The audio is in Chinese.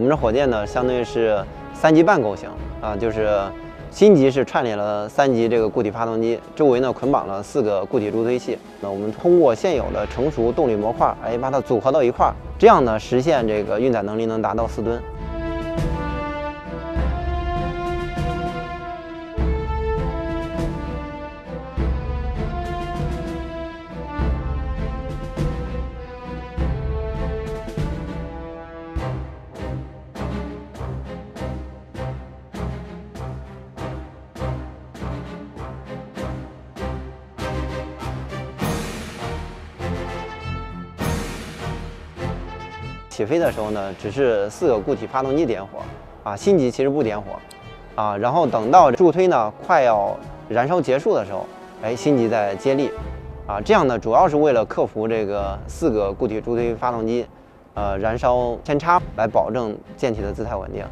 我们这火箭呢，相当于是三级半构型啊，就是新级是串联了三级这个固体发动机，周围呢捆绑了四个固体助推器。那我们通过现有的成熟动力模块，哎，把它组合到一块儿，这样呢实现这个运载能力能达到四吨。起飞的时候呢，只是四个固体发动机点火，啊，辛级其实不点火，啊，然后等到助推呢快要燃烧结束的时候，哎，辛级再接力，啊，这样呢主要是为了克服这个四个固体助推发动机，呃，燃烧偏差，来保证舰体的姿态稳定。